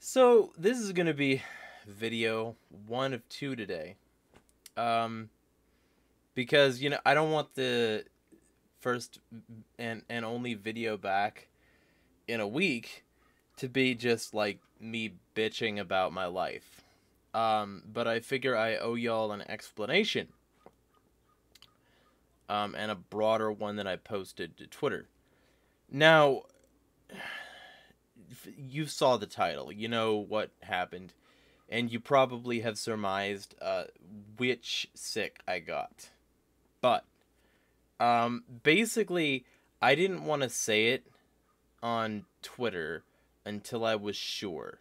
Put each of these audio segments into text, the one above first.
So this is gonna be video one of two today. Um, because you know I don't want the first and and only video back in a week to be just like me bitching about my life. Um, but I figure I owe y'all an explanation. Um, and a broader one that I posted to Twitter. Now, you saw the title, you know what happened, and you probably have surmised uh, which sick I got. But um, basically, I didn't want to say it on Twitter until I was sure,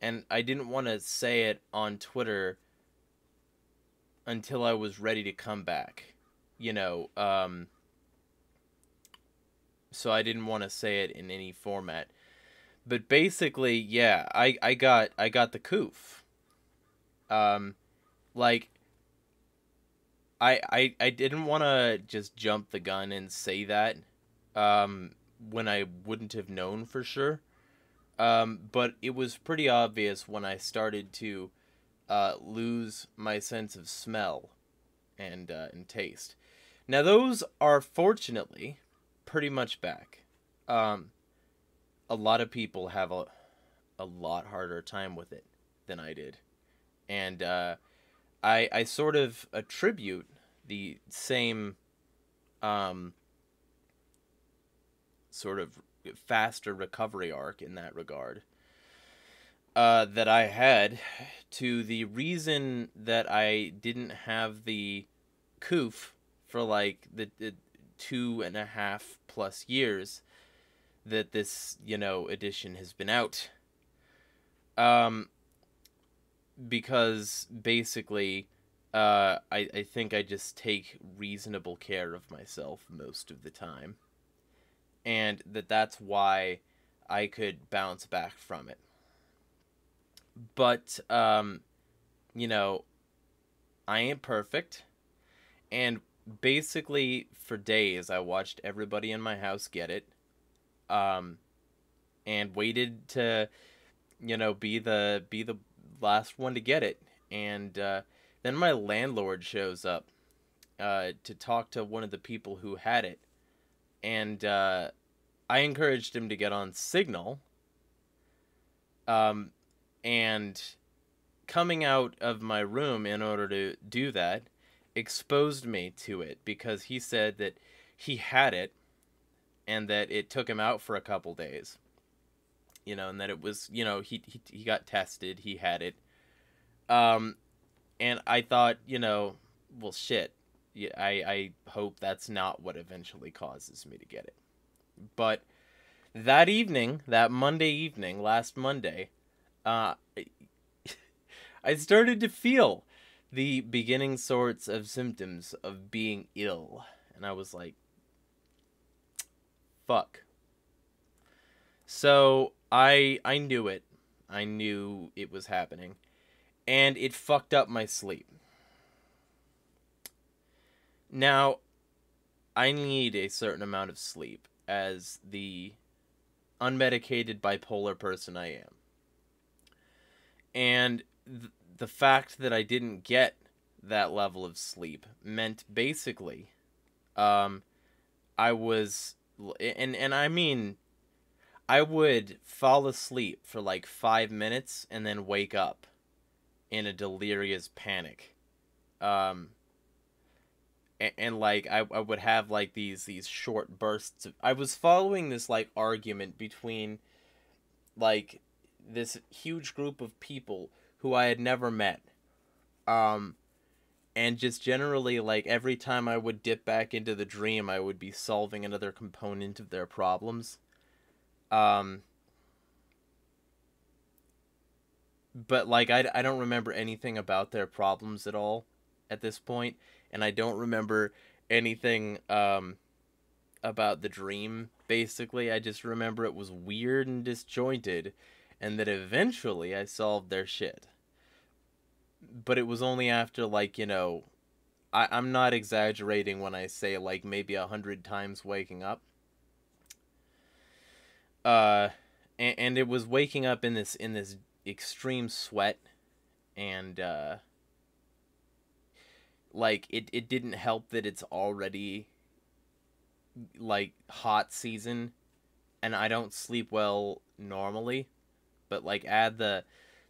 and I didn't want to say it on Twitter until I was ready to come back. You know, um, so I didn't want to say it in any format but basically, yeah, I I got I got the coof. Um, like. I I I didn't want to just jump the gun and say that, um, when I wouldn't have known for sure. Um, but it was pretty obvious when I started to, uh, lose my sense of smell, and uh, and taste. Now those are fortunately pretty much back. Um, a lot of people have a a lot harder time with it than I did, and uh, I I sort of attribute the same um, sort of faster recovery arc in that regard uh, that I had to the reason that I didn't have the coof for like the, the two and a half plus years that this you know edition has been out. Um because basically uh I, I think I just take reasonable care of myself most of the time. And that that's why I could bounce back from it. But um you know I ain't perfect. And basically for days I watched everybody in my house get it um, and waited to, you know, be the be the last one to get it. And uh, then my landlord shows up uh, to talk to one of the people who had it, and uh, I encouraged him to get on Signal. Um, and coming out of my room in order to do that exposed me to it because he said that he had it and that it took him out for a couple days. You know, and that it was, you know, he he, he got tested, he had it. Um and I thought, you know, well shit. I I hope that's not what eventually causes me to get it. But that evening, that Monday evening, last Monday, uh I started to feel the beginning sorts of symptoms of being ill. And I was like, fuck. So I I knew it. I knew it was happening. And it fucked up my sleep. Now, I need a certain amount of sleep as the unmedicated bipolar person I am. And th- the fact that I didn't get that level of sleep meant basically um, I was and and I mean I would fall asleep for like 5 minutes and then wake up in a delirious panic. Um and, and like I, I would have like these these short bursts of I was following this like argument between like this huge group of people who I had never met. Um and just generally like every time i would dip back into the dream i would be solving another component of their problems. Um but like I, I don't remember anything about their problems at all at this point and i don't remember anything um about the dream basically. I just remember it was weird and disjointed and that eventually i solved their shit but it was only after like you know I, i'm not exaggerating when i say like maybe a hundred times waking up. Uh and, and it was waking up in this in this extreme sweat and uh like it it didn't help that it's already like hot season and I don't sleep well normally but like add the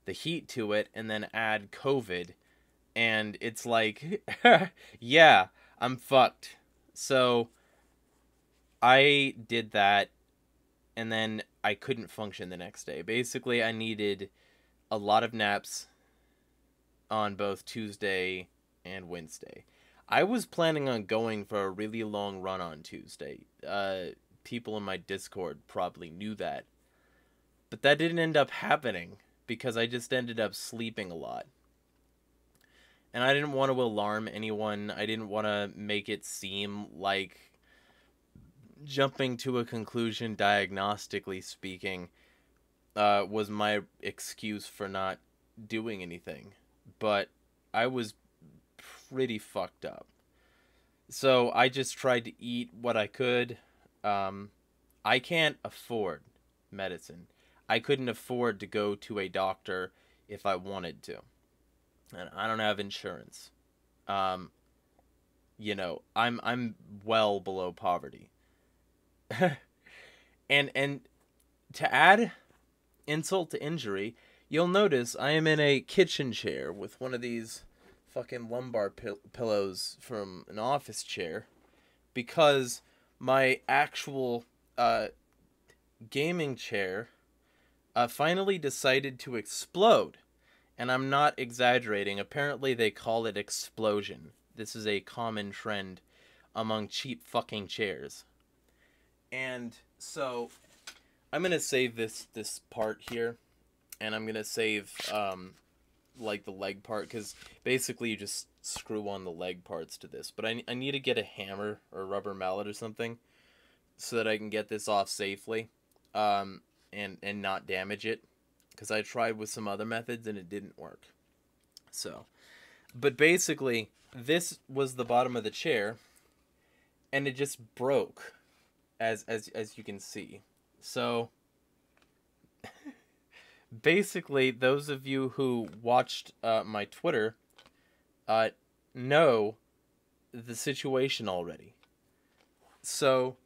the heat to it and then add covid and it's like yeah I'm fucked so I did that and then I couldn't function the next day basically I needed a lot of naps on both Tuesday and Wednesday. I was planning on going for a really long run on Tuesday. Uh, people in my Discord probably knew that. But that didn't end up happening because I just ended up sleeping a lot. And I didn't want to alarm anyone. I didn't want to make it seem like jumping to a conclusion, diagnostically speaking, uh, was my excuse for not doing anything. But I was pretty fucked up. So I just tried to eat what I could. Um, I can't afford medicine. I couldn't afford to go to a doctor if I wanted to. And I don't have insurance. Um, you know, I'm I'm well below poverty. and and to add insult to injury, you'll notice I am in a kitchen chair with one of these fucking lumbar pillows from an office chair because my actual uh, gaming chair uh, finally decided to explode. And I'm not exaggerating. Apparently, they call it explosion. This is a common trend among cheap fucking chairs. And so I'm gonna save this this part here, and I'm gonna save um, like the leg part because basically you just screw on the leg parts to this. But I I need to get a hammer or a rubber mallet or something, so that I can get this off safely, um, and and not damage it, because I tried with some other methods and it didn't work. So, but basically this was the bottom of the chair, and it just broke, as as as you can see. So basically, those of you who watched uh, my Twitter uh, know the situation already. So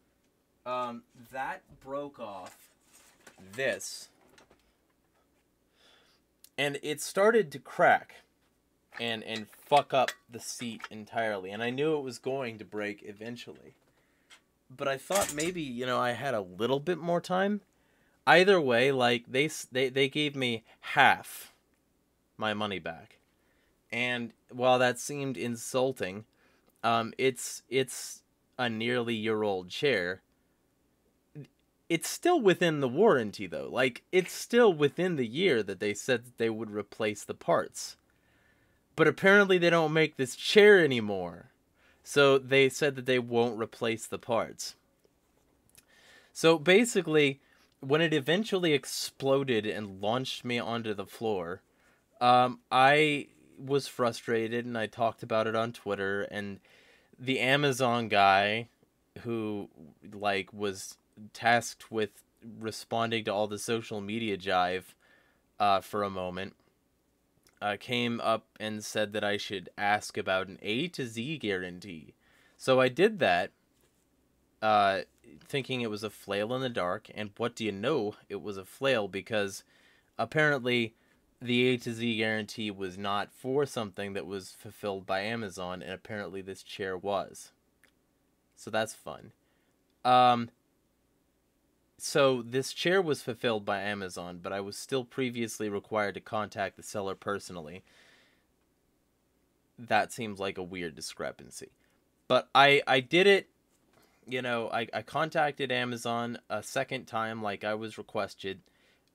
um, that broke off this, and it started to crack and and fuck up the seat entirely. And I knew it was going to break eventually but I thought maybe you know I had a little bit more time. Either way, like they they they gave me half my money back, and while that seemed insulting, um, it's it's a nearly year old chair. It's still within the warranty though. Like it's still within the year that they said that they would replace the parts. But apparently they don't make this chair anymore. So they said that they won't replace the parts. So basically, when it eventually exploded and launched me onto the floor, um, I was frustrated and I talked about it on Twitter and the Amazon guy who like was tasked with responding to all the social media jive uh, for a moment uh, came up and said that I should ask about an A to Z guarantee. So I did that, uh, thinking it was a flail in the dark. And what do you know? It was a flail because apparently the A to Z guarantee was not for something that was fulfilled by Amazon, and apparently this chair was. So that's fun. Um, so this chair was fulfilled by Amazon, but I was still previously required to contact the seller personally. That seems like a weird discrepancy. But I I did it, you know, I, I contacted Amazon a second time like I was requested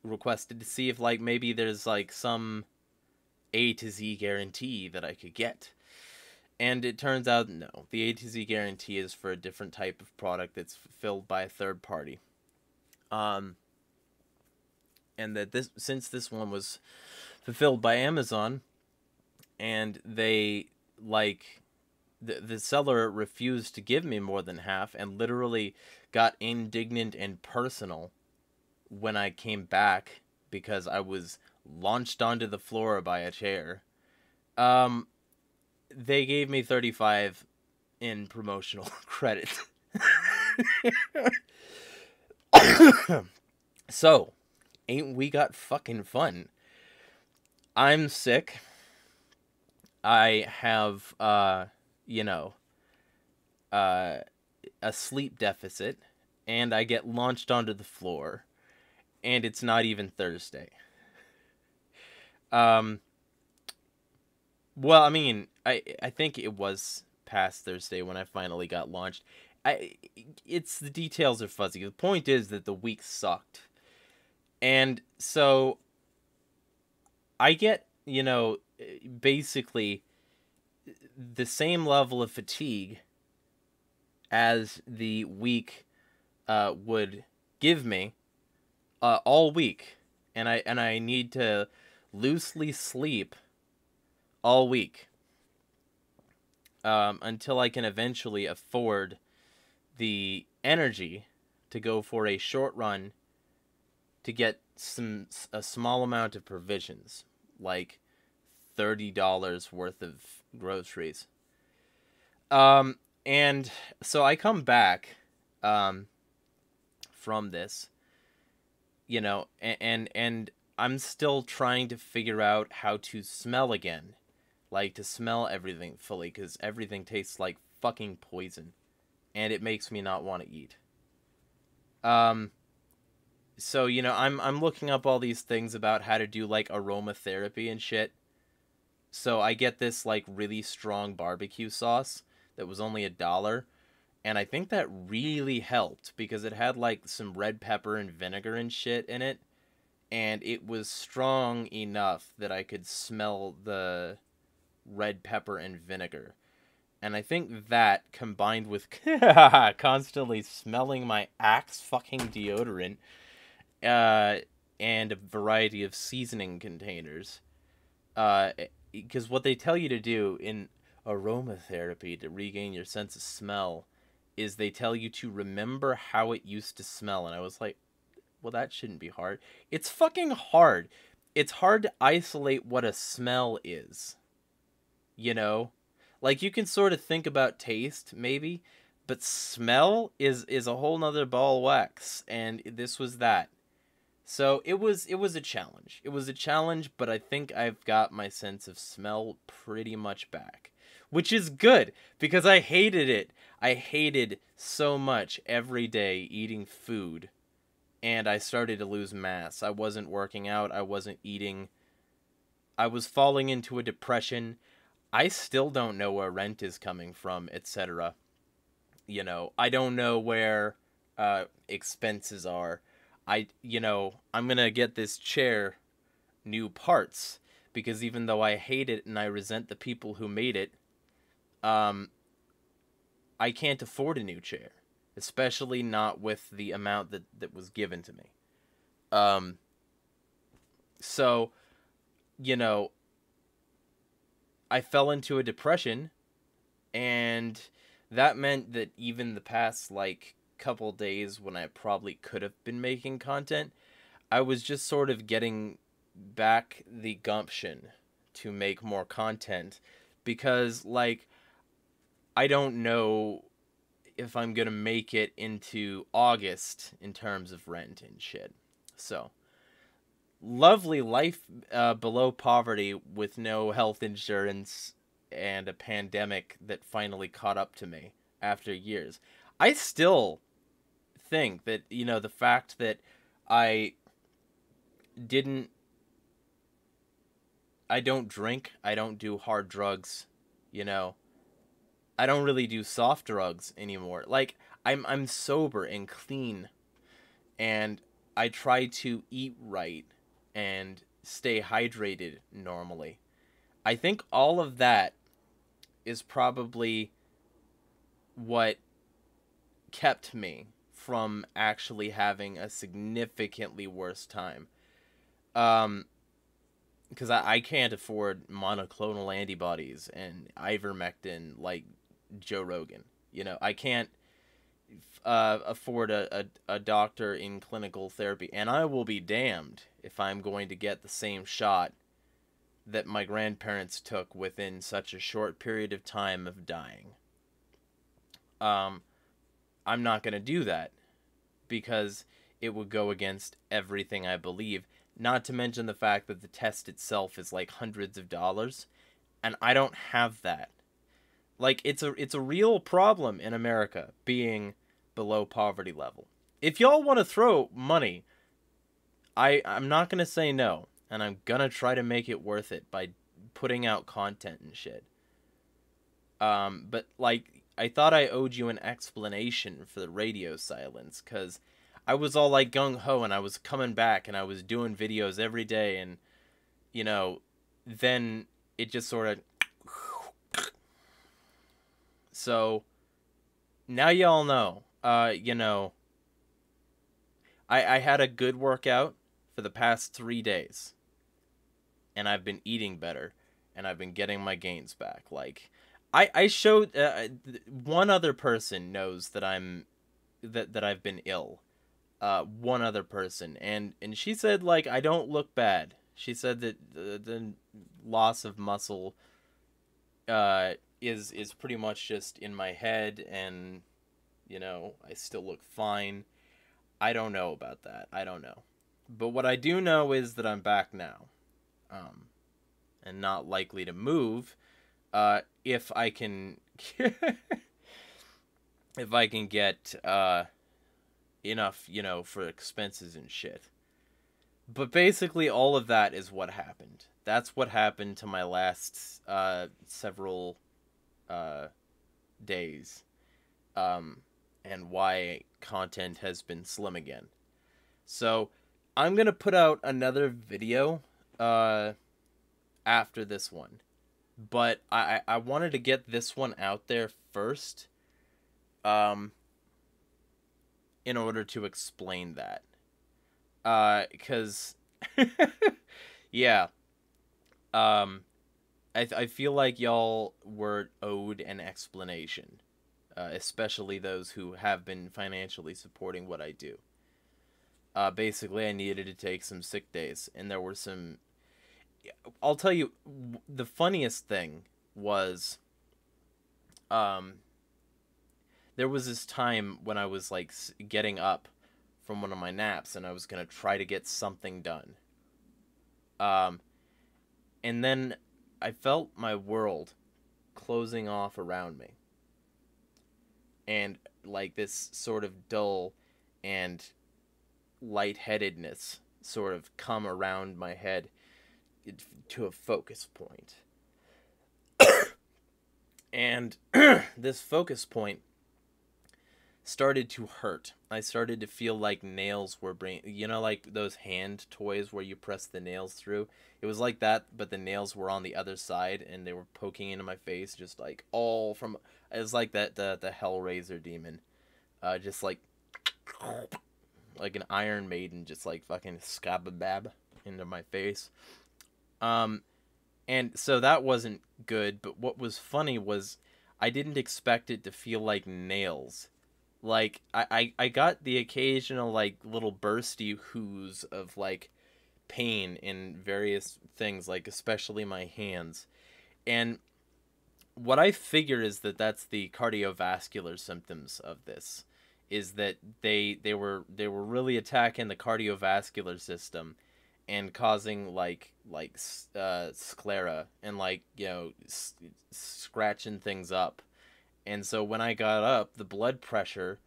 requested to see if like maybe there's like some A to Z guarantee that I could get. And it turns out no. The A to Z guarantee is for a different type of product that's fulfilled by a third party. Um, and that this since this one was fulfilled by Amazon, and they like the the seller refused to give me more than half, and literally got indignant and personal when I came back because I was launched onto the floor by a chair. Um, they gave me 35 in promotional credit. so, ain't we got fucking fun? I'm sick. I have, uh, you know, uh, a sleep deficit, and I get launched onto the floor, and it's not even Thursday. Um, well, I mean, I I think it was past Thursday when I finally got launched. I it's the details are fuzzy. The point is that the week sucked. And so I get, you know, basically the same level of fatigue as the week uh, would give me uh, all week, and I and I need to loosely sleep all week um, until I can eventually afford the energy to go for a short run to get some a small amount of provisions, like thirty dollars worth of groceries. Um, and so I come back, um, from this, you know, and and, and I'm still trying to figure out how to smell again like to smell everything fully because everything tastes like fucking poison and it makes me not want to eat um so you know i'm i'm looking up all these things about how to do like aromatherapy and shit so i get this like really strong barbecue sauce that was only a dollar and i think that really helped because it had like some red pepper and vinegar and shit in it and it was strong enough that i could smell the red pepper and vinegar. And I think that combined with constantly smelling my Axe fucking deodorant uh, and a variety of seasoning containers. Because uh, what they tell you to do in aromatherapy to regain your sense of smell is they tell you to remember how it used to smell. And I was like, well, that shouldn't be hard. It's fucking hard. It's hard to isolate what a smell is you know like you can sort of think about taste maybe but smell is is a whole nother ball of wax and this was that. So it was it was a challenge. It was a challenge but i think i've got my sense of smell pretty much back which is good because i hated it. I hated so much every day eating food and i started to lose mass. I wasn't working out. I wasn't eating. I was falling into a depression I still don't know where rent is coming from, etc. You know, I don't know where uh, expenses are. I, you know, I'm gonna get this chair new parts because even though I hate it and I resent the people who made it, um, I can't afford a new chair, especially not with the amount that that was given to me. Um, so, you know, I fell into a depression and that meant that even the past like couple days when I probably could have been making content, I was just sort of getting back the gumption to make more content because like I don't know if I'm going to make it into August in terms of rent and shit. So, lovely life uh, below poverty with no health insurance and a pandemic that finally caught up to me after years. I still think that, you know, the fact that I didn't. I don't drink, I don't do hard drugs, you know. I don't really do soft drugs anymore. Like I'm I'm sober and clean and I try to eat right and stay hydrated normally. I think all of that is probably what kept me from actually having a significantly worse time. Um, because I, I can't afford monoclonal antibodies and ivermectin like Joe Rogan. You know, I can't uh, afford a, a, a doctor in clinical therapy, and I will be damned if I'm going to get the same shot that my grandparents took within such a short period of time of dying. Um, I'm not going to do that because it would go against everything I believe. Not to mention the fact that the test itself is like hundreds of dollars, and I don't have that. Like it's a it's a real problem in America being below poverty level. If y'all want to throw money, I I'm not going to say no, and I'm going to try to make it worth it by putting out content and shit. Um but like I thought I owed you an explanation for the radio silence cuz I was all like gung ho and I was coming back and I was doing videos every day and you know then it just sort of so now y'all know uh, you know, I I had a good workout for the past three days, and I've been eating better, and I've been getting my gains back. Like, I I showed uh, one other person knows that I'm that that I've been ill. Uh, one other person, and and she said like I don't look bad. She said that the, the loss of muscle uh is is pretty much just in my head and you know, I still look fine. I don't know about that. I don't know. But what I do know is that I'm back now. Um, and not likely to move uh, if I can if I can get uh, enough, you know, for expenses and shit. But basically all of that is what happened. That's what happened to my last uh, several uh, days. Um, and why content has been slim again. So I'm gonna put out another video uh, after this one, but I I wanted to get this one out there first, um, in order to explain that, uh, because yeah, um, I I feel like y'all were owed an explanation uh, especially those who have been financially supporting what I do. Uh, basically, I needed to take some sick days, and there were some. I'll tell you, the funniest thing was, um, there was this time when I was like getting up from one of my naps, and I was gonna try to get something done. Um, and then I felt my world closing off around me and like this sort of dull and lightheadedness sort of come around my head to a focus point. and this focus point started to hurt. I started to feel like nails were bring you know like those hand toys where you press the nails through. It was like that, but the nails were on the other side and they were poking into my face just like all from it was like that the the Hellraiser demon. Uh just like like an Iron Maiden just like fucking scababab into my face. Um and so that wasn't good, but what was funny was I didn't expect it to feel like nails like I, I i got the occasional like little bursty whoos of like pain in various things like especially my hands. And what i figure is that that's the cardiovascular symptoms of this is that they they were they were really attacking the cardiovascular system and causing like like uh sclera and like you know s- scratching things up and so when I got up, the blood pressure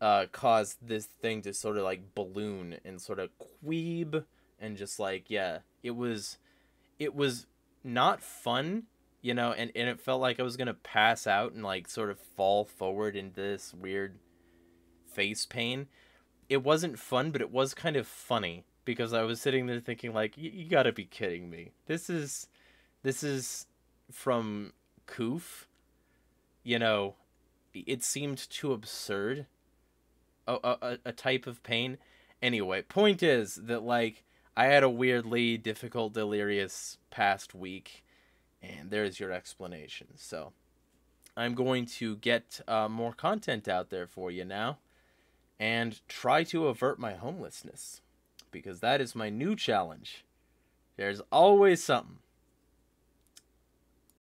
uh, caused this thing to sort of like balloon and sort of queeb and just like yeah, it was it was not fun, you know, and, and it felt like I was gonna pass out and like sort of fall forward into this weird face pain. It wasn't fun, but it was kind of funny because I was sitting there thinking like, you gotta be kidding me. This is this is from Koof you know, it seemed too absurd. A, a, a type of pain. Anyway, point is that, like, I had a weirdly difficult, delirious past week, and there's your explanation. So, I'm going to get uh, more content out there for you now and try to avert my homelessness because that is my new challenge. There's always something.